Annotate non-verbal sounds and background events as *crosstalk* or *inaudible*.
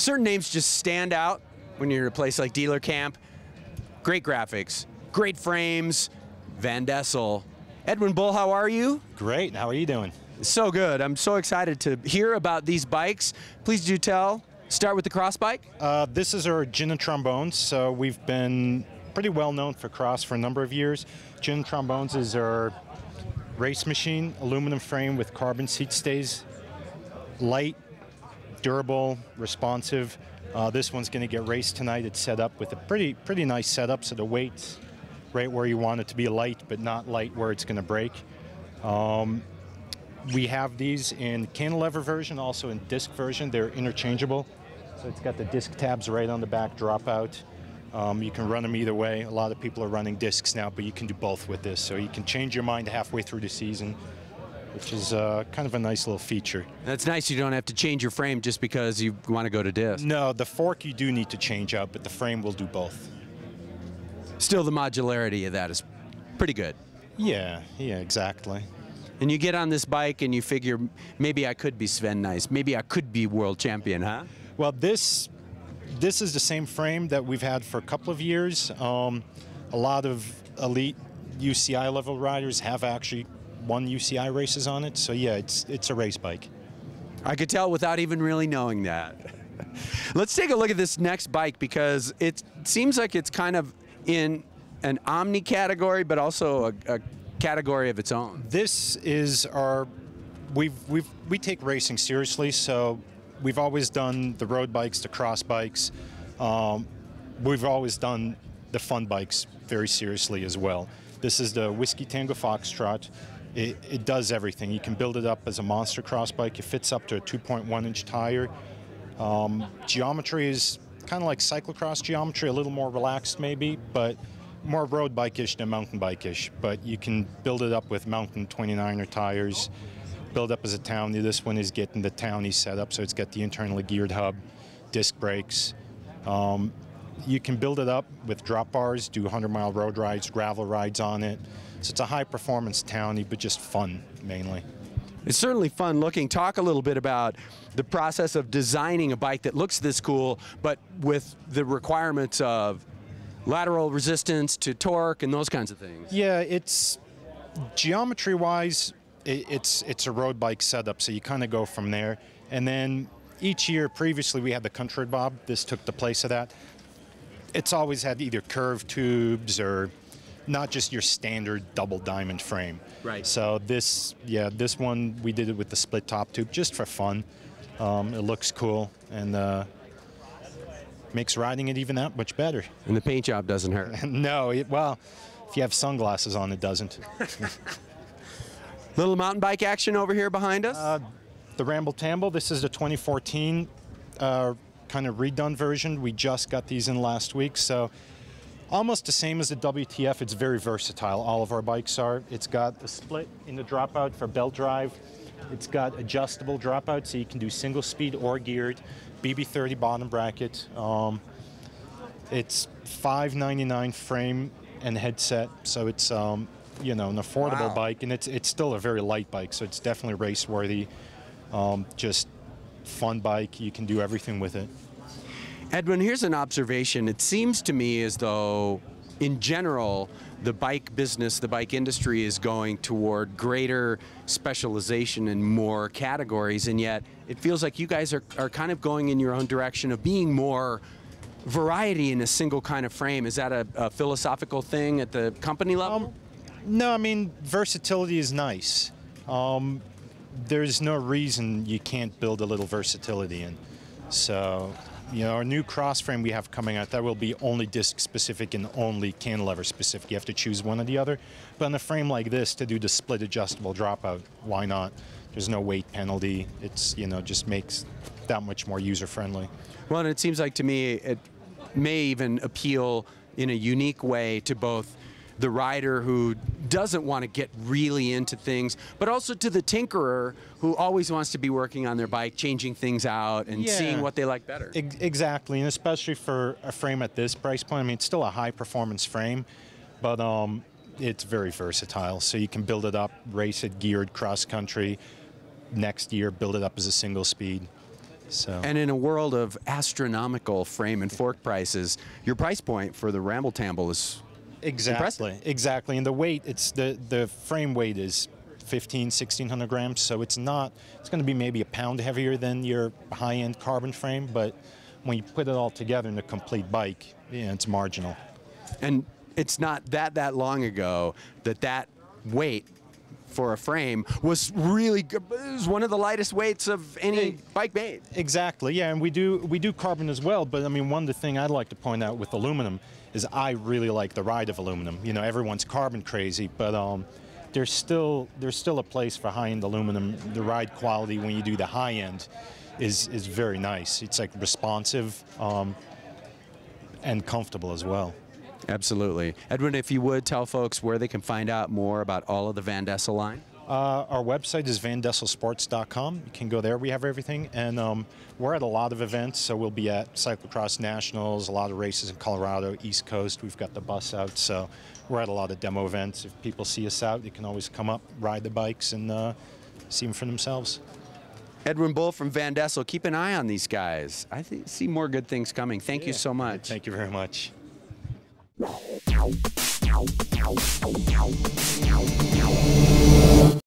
certain names just stand out when you're at a place like Dealer Camp. Great graphics, great frames. Van Dessel. Edwin Bull, how are you? Great. How are you doing? So good. I'm so excited to hear about these bikes. Please do tell. Start with the cross bike. Uh, this is our gin and trombones. So we've been pretty well known for cross for a number of years. Gin and trombones is our race machine, aluminum frame with carbon seat stays, light, durable, responsive. Uh, this one's going to get raced tonight. It's set up with a pretty pretty nice setup, so the weight's right where you want it to be light, but not light where it's going to break. Um, we have these in cantilever version, also in disc version. They're interchangeable. So it's got the disc tabs right on the back, dropout. Um, you can run them either way. A lot of people are running discs now, but you can do both with this. So you can change your mind halfway through the season, which is uh, kind of a nice little feature. That's nice. You don't have to change your frame just because you want to go to disc. No, the fork you do need to change out, but the frame will do both. Still, the modularity of that is pretty good. Yeah, yeah, exactly. And you get on this bike and you figure maybe I could be Sven Nys, maybe I could be world champion, huh? Well, this this is the same frame that we've had for a couple of years. Um, a lot of elite UCI level riders have actually won UCI races on it. So yeah, it's it's a race bike. I could tell without even really knowing that. *laughs* Let's take a look at this next bike because it seems like it's kind of in an omni category, but also a, a category of its own. This is our we've we've we take racing seriously, so we've always done the road bikes, the cross bikes. Um, we've always done the fun bikes very seriously as well. This is the Whiskey Tango Foxtrot. It, it does everything. You can build it up as a monster cross bike. It fits up to a 2.1 inch tire. Um, geometry is kind of like cyclocross geometry, a little more relaxed maybe, but more road bike-ish than mountain bike-ish. But you can build it up with mountain 29er tires, build up as a townie. This one is getting the townie set up, so it's got the internally geared hub, disc brakes. Um, you can build it up with drop bars, do 100 mile road rides, gravel rides on it. So it's a high performance townie, but just fun mainly. It's certainly fun looking. Talk a little bit about the process of designing a bike that looks this cool, but with the requirements of lateral resistance to torque and those kinds of things. Yeah, it's geometry wise, it's it's a road bike setup, so you kind of go from there. And then each year, previously we had the Country Bob. This took the place of that. It's always had either curved tubes or not just your standard double diamond frame. Right. So this, yeah, this one we did it with the split top tube just for fun. Um, it looks cool and uh, makes riding it even that much better. And the paint job doesn't hurt. *laughs* no, it, well, if you have sunglasses on, it doesn't. *laughs* Little mountain bike action over here behind us. Uh, the Ramble Tamble. This is the 2014 uh, kind of redone version. We just got these in last week, so almost the same as the WTF. It's very versatile. All of our bikes are. It's got a split in the dropout for belt drive. It's got adjustable dropout, so you can do single speed or geared. BB30 bottom bracket. Um, it's 5.99 frame and headset, so it's um, you know an affordable Wow. bike, and it's it's still a very light bike, so it's definitely race worthy. Um, just fun bike. You can do everything with it. Edwin, here's an observation. It seems to me as though, in general, the bike business, the bike industry is going toward greater specialization and more categories, and yet it feels like you guys are, are kind of going in your own direction of being more variety in a single kind of frame. Is that a, a philosophical thing at the company level? No, I mean versatility is nice. Um, there's no reason you can't build a little versatility in. So, you know, our new cross frame we have coming out that will be only disc specific and only cantilever specific. You have to choose one or the other. But on a frame like this, to do the split adjustable dropout, why not? There's no weight penalty. It's you know just makes that much more user friendly. Well, and it seems like to me it may even appeal in a unique way to both the rider who doesn't want to get really into things, but also to the tinkerer who always wants to be working on their bike, changing things out and Yeah. seeing what they like better. Ex- Exactly, and especially for a frame at this price point. I mean, it's still a high performance frame, but um, it's very versatile. So you can build it up, race it geared cross country. Next year, build it up as a single speed. So And in a world of astronomical frame and fork prices, your price point for the Ramble Tamble is exactly, exactly. And the weight, it's the the frame weight is 15, 1600 grams, so it's not. It's going to be maybe a pound heavier than your high-end carbon frame, but when you put it all together in a complete bike, yeah, it's marginal. And it's not that that long ago that that weight for a frame was really good. It was one of the lightest weights of any bike made. Exactly. Yeah, and we do we do carbon as well. But I mean, one of the thing I'd like to point out with aluminum is I really like the ride of aluminum. You know, everyone's carbon crazy, but um, there's still there's still a place for high-end aluminum. The ride quality when you do the high end is is very nice. It's like responsive um, and comfortable as well. Absolutely. Edwin, if you would tell folks where they can find out more about all of the Van Dessel line. Uh, our website is vandesselsports.com. You can go there. We have everything. And um, we're at a lot of events. So we'll be at Cyclocross Nationals, a lot of races in Colorado, East Coast. We've got the bus out. So we're at a lot of demo events. If people see us out, they can always come up, ride the bikes, and uh, see them for themselves. Edwin Bull from Van Dessel. Keep an eye on these guys. I see more good things coming. Thank you so much. Thank you very much.